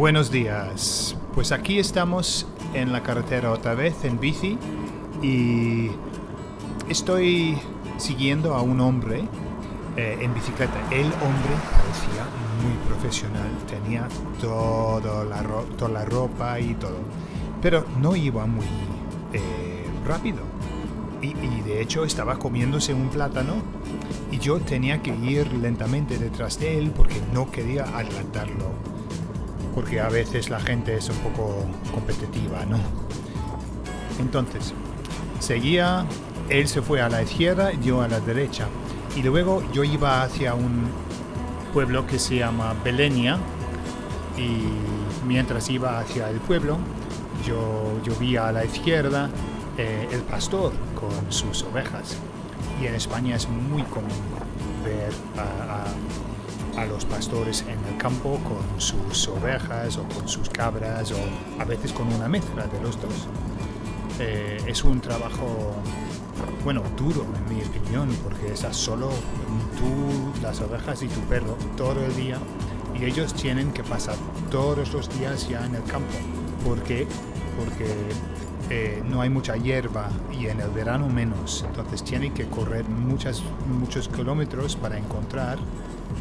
Buenos días. Pues aquí estamos en la carretera otra vez en bici y estoy siguiendo a un hombre eh, en bicicleta. El hombre parecía muy profesional, tenía todo la toda la ropa y todo, pero no iba muy eh, rápido. Y de hecho estaba comiéndose un plátano y yo tenía que ir lentamente detrás de él porque no quería adelantarlo. Porque a veces la gente es un poco competitiva, ¿no? Entonces, seguía, él se fue a la izquierda, yo a la derecha. Y luego yo iba hacia un pueblo que se llama Belenia. Y mientras iba hacia el pueblo, yo, yo vi a la izquierda eh, el pastor con sus ovejas. Y en España es muy común ver a, a, a, los pastores en el campo con sus ovejas o con sus cabras o a veces con una mezcla de los dos. Eh, es un trabajo, bueno, duro en mi opinión, porque estás solo tú, las ovejas y tu perro todo el día y ellos tienen que pasar todos los días ya en el campo. ¿Por qué? Porque eh, no hay mucha hierba y en el verano menos. Entonces tienen que correr muchas, muchos kilómetros para encontrar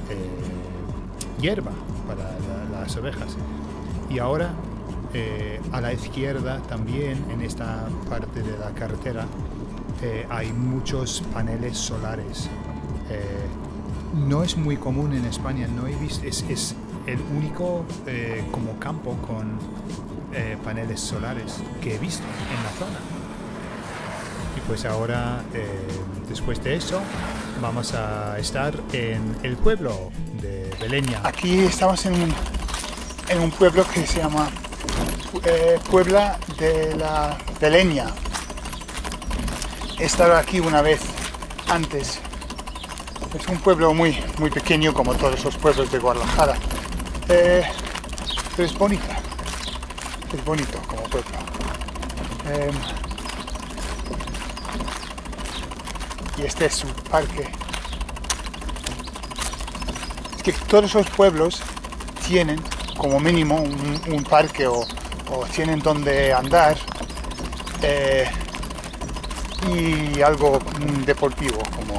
eh, hierba para la, las ovejas. Y ahora eh, a la izquierda también en esta parte de la carretera eh, hay muchos paneles solares. Eh, no es muy común en España, no he visto, es, es el único como campo con paneles solares que he visto en la zona. Y pues ahora, después de eso, vamos a estar en el pueblo de Beleña. Aquí estamos en un, pueblo que se llama eh, Puebla de la Beleña. He estado aquí una vez antes. Es un pueblo muy, muy pequeño como todos los pueblos de Guadalajara. Eh, pero es bonita. Es bonito como pueblo. Eh, y este es su parque. Es que todos los pueblos tienen como mínimo un, parque o, tienen donde andar eh, y algo deportivo como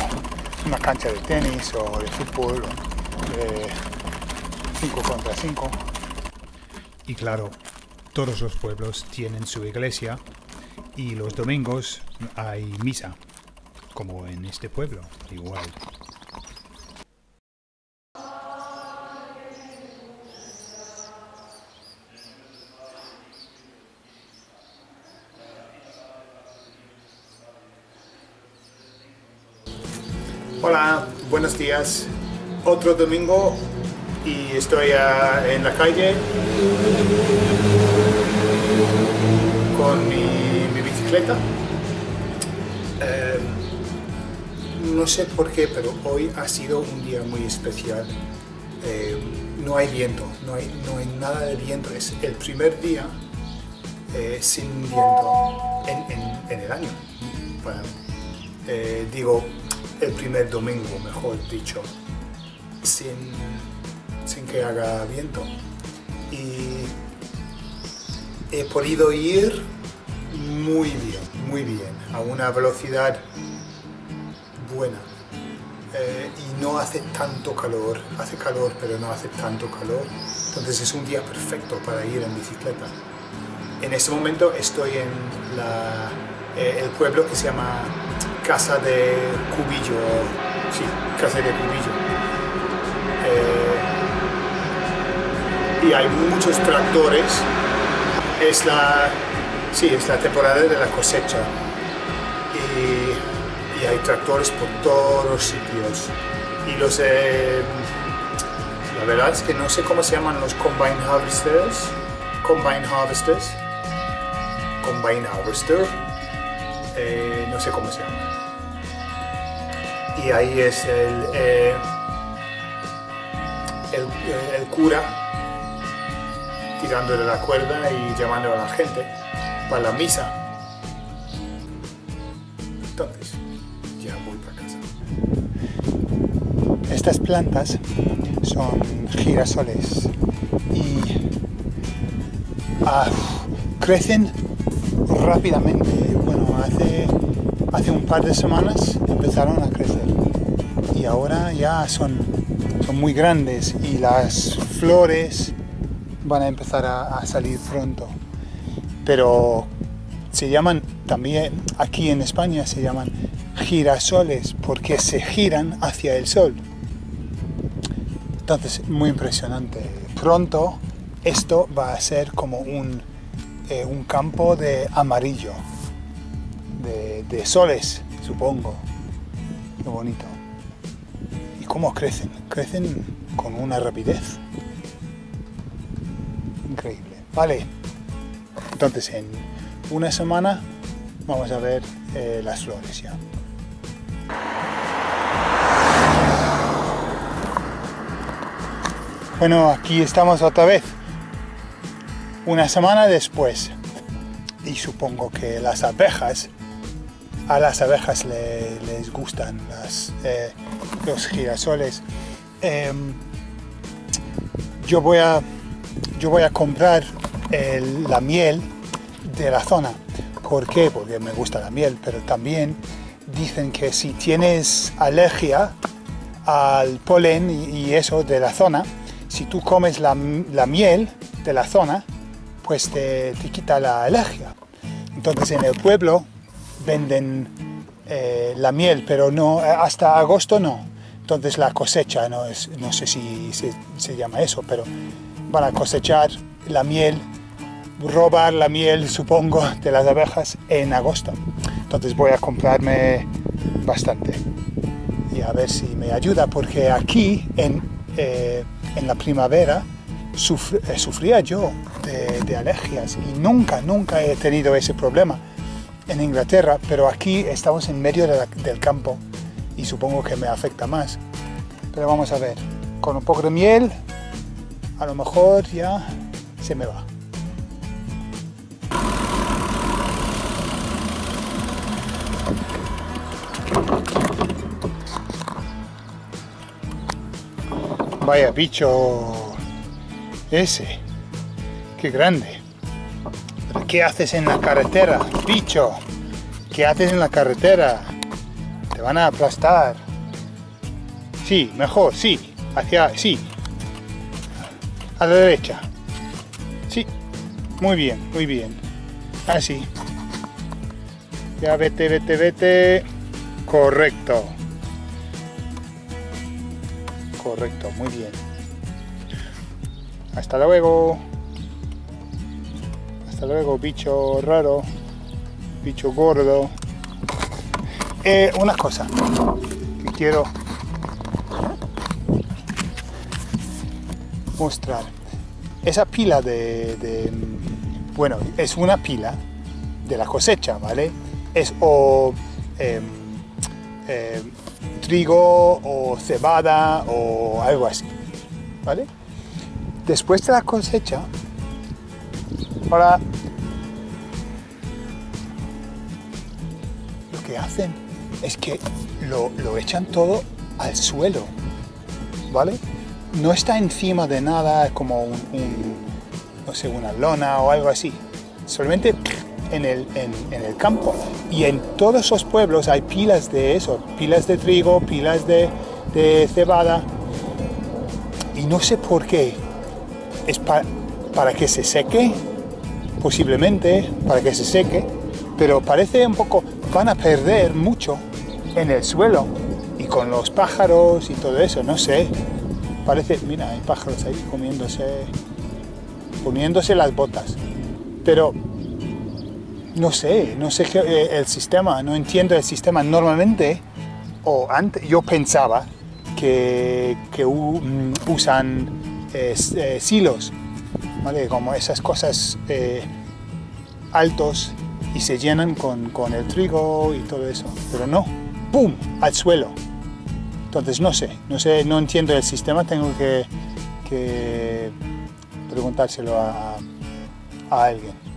una cancha de tenis o de fútbol 5 contra 5 y claro todos los pueblos tienen su iglesia y los domingos hay misa como en este pueblo igual Hola, buenos días. Otro domingo y estoy en la calle con mi, mi bicicleta. Eh, no sé por qué, pero hoy ha sido un día muy especial. Eh, no hay viento, no hay, nada de viento. Es el primer día eh, sin viento en, el año. Bueno, digo, el primer domingo, mejor dicho, sin, sin que haga viento. Y he podido ir muy bien, muy bien, a una velocidad buena. Eh, y no hace tanto calor, hace calor pero no hace tanto calor, entonces es un día perfecto para ir en bicicleta. En este momento estoy en la, eh, el pueblo que se llama Casa de Cubillo, sí, Casa de Cubillo. Eh, y hay muchos tractores. Es la, sí, es la temporada de la cosecha. Hay tractores por todos los sitios. Y los, la verdad es que no sé cómo se llaman los combine harvesters. Combine harvesters. Combine harvester. Eh, no sé cómo se llama y ahí es el, eh, el, eh, el, cura tirándole la cuerda y llamando a la gente para la misa. Ya voy para casa. Estas plantas son girasoles y ah, crecen rápidamente. Bueno, hace, hace un par de semanas empezaron a crecer y ahora ya son, son muy grandes y las flores van a empezar a salir pronto. Pero se llaman también, aquí en España se llaman girasoles porque se giran hacia el sol. Entonces, muy impresionante. Pronto esto va a ser como un, eh, un campo de amarillo, de, de soles, supongo. Qué bonito. ¿Y cómo crecen? Crecen con una rapidez. Increíble. Vale. Entonces, en una semana vamos a ver eh, las flores ya. Bueno, aquí estamos otra vez. Una semana después. Y supongo que las abejas, a las abejas le- les gustan eh, los girasoles. Em, yo, voy a, yo voy a comprar la miel de la zona. ¿Por qué? Porque me gusta la miel, pero también dicen que si tienes alergia al polen y, eso de la zona, si tú comes la, la miel de la zona, pues te, te quita la alergia. Entonces en el pueblo venden eh, la miel, pero no hasta agosto no. Entonces la cosecha, no, no sé si se, se llama eso, pero van a cosechar la miel robar la miel, supongo, de las abejas en agosto. Entonces voy a comprarme bastante y a ver si me ayuda, porque aquí en, eh, en la primavera eh, sufría yo de, alergias y nunca, nunca he tenido ese problema en Inglaterra, pero aquí estamos en medio del campo y supongo que me afecta más. Pero vamos a ver, con un poco de miel, a lo mejor ya se me va. Vaya bicho ese. Qué grande. ¿Pero qué haces en la carretera, bicho? ¿Qué haces en la carretera? Te van a aplastar. Sí, mejor, sí. Hacia, sí. A la derecha. Sí. Muy bien, muy bien. Así. Ya vete, vete, vete. Correcto. Correcto, muy bien. Hasta luego. Hasta luego, bicho raro. Bicho gordo. Eh, una cosa que quiero mostrar. Esa pila de, Bueno, es una pila de la cosecha, ¿vale? Es o em, em, trigo o cebada o algo así, ¿vale? Después de la cosecha, ahora lo que hacen es que lo, lo echan todo al suelo, ¿vale? No está encima de nada como un, no sé, una lona o algo así. Solamente en el, en, en el campo. Y en todos esos pueblos hay pilas de eso, pilas de trigo, pilas de, de cebada. Y no sé por qué. Es pa- para que se seque, posiblemente, para que se seque. Pero parece un poco, van a perder mucho en el suelo. Y con los pájaros y todo eso, no sé. Parece, mira, hay pájaros ahí comiéndose, poniéndose las botas. Pero no sé, no sé qué, eh, el sistema, no entiendo el sistema. Normalmente, o antes, yo pensaba que, que mm, usan eh, eh, silos, ¿vale? Como esas cosas altos y se llenan con, con el trigo y todo eso. Pero no, ¡pum! al suelo. Entonces no sé, no sé, no entiendo el sistema, tengo que, que preguntárselo a, a alguien.